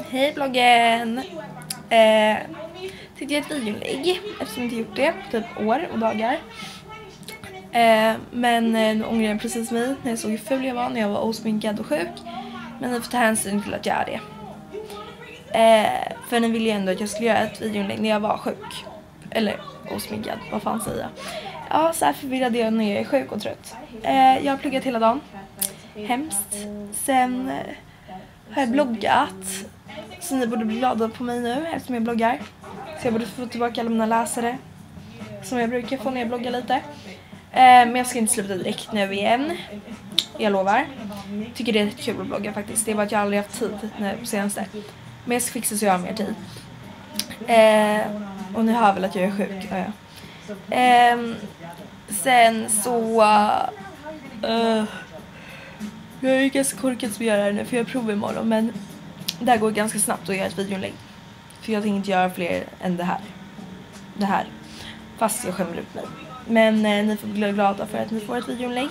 Hej bloggen! Eh, tänkte göra ett videoinlägg eftersom jag inte gjort det på typ år och dagar. Eh, men eh, nu ångrar jag precis mig när jag såg hur ful jag var när jag var osminkad och sjuk. Men ni får ta hänsyn till att jag är det. Eh, för ni ville ju ändå att jag skulle göra ett videoinlägg när jag var sjuk. Eller osminkad, vad fan säger jag? Ja, så här förvirrad är jag när jag är sjuk och trött. Eh, jag har pluggat hela dagen. Hemskt. Sen eh, har jag bloggat. Så ni borde bli glada på mig nu eftersom jag bloggar. Så jag borde få tillbaka alla mina läsare. Som jag brukar få när jag bloggar lite. Eh, men jag ska inte sluta direkt nu igen. Jag lovar. Tycker det är kul att blogga faktiskt. Det är bara att jag aldrig haft tid nu på senaste. Men jag ska fixa så jag har mer tid. Eh, och ni hör väl att jag är sjuk. Ja, ja. Eh, sen så... Uh, jag är ganska korkad som gör det här nu för jag har prov imorgon men det här går ganska snabbt att göra ett videoinlägg. För jag tänker inte göra fler än det här. Det här. Fast jag skämmer ut mig. Men eh, ni får bli glada för att ni får ett videoinlägg.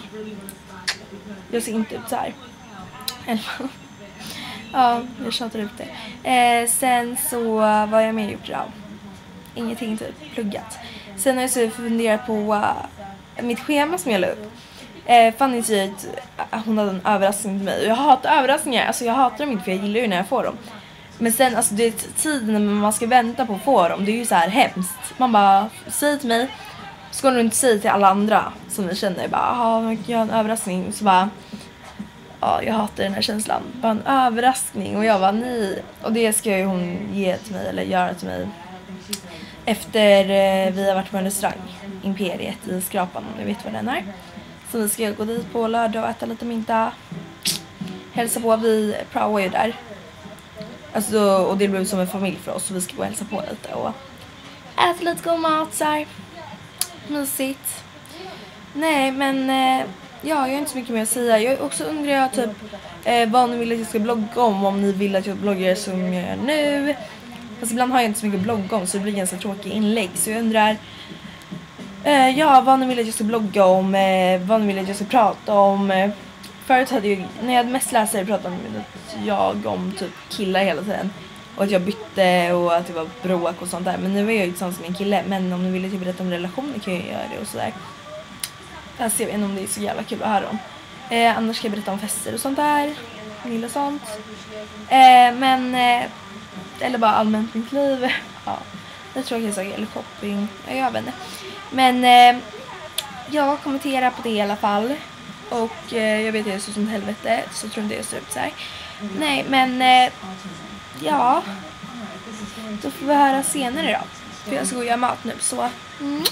Jag ser inte ut så här. ja, jag tjatar ut det. Eh, sen så, vad har jag mer gjort idag? Ingenting typ, pluggat. Sen har jag så funderat på uh, mitt schema som jag la upp. Eh, Fanny säger att eh, hon hade en överraskning till mig. och Jag hatar överraskningar, alltså jag hatar dem inte för jag gillar ju när jag får dem. Men sen alltså det är tiden när man ska vänta på att få dem, det är ju så här hemskt. Man bara, säg till mig, ska du inte säga till alla andra som vi känner, bara, jaha, jag har en överraskning. Så bara, ja jag hatar den här känslan. Bara en överraskning och jag bara nej. Och det ska ju hon ge till mig eller göra till mig. Efter eh, vi har varit på en restaurang, Imperiet i Skrapan om ni vet vad den är. Så vi ska gå dit på lördag och äta lite middag. Hälsa på, vi praoar ju där. Alltså, och det blev som en familj för oss så vi ska gå och hälsa på lite och äta lite god mat så här. Mysigt. Nej men eh, ja, jag har inte så mycket mer att säga. Jag också undrar jag typ eh, vad ni vill att jag ska blogga om. Om ni vill att jag bloggar som jag gör nu. Fast ibland har jag inte så mycket att blogga om så det blir ganska tråkiga inlägg. Så jag undrar Eh, ja, vad ni vill att jag ska blogga om, eh, vad ni vill att jag ska prata om. Eh, förut hade jag, när jag hade mest läsare pratade jag om typ killar hela tiden. Och att jag bytte och att det var bråk och sånt där. Men nu är jag ju tillsammans med en kille. Men om ni vill att jag berättar om relationer kan jag göra det och sådär. Fast jag vet inte om det är så jävla kul att höra om. Eh, annars ska jag berätta om fester och sånt där. Gillar sånt. Eh, men, eh, eller bara allmänt mitt liv. ja, det tror jag saker. Eller shopping. Jag vet inte. Men eh, jag kommenterar på det i alla fall. Och eh, jag vet att jag ser som helvete så tror inte jag ser ut så här. Nej men eh, ja. Då får vi höra senare då. För jag ska gå och göra mat nu så. Mm.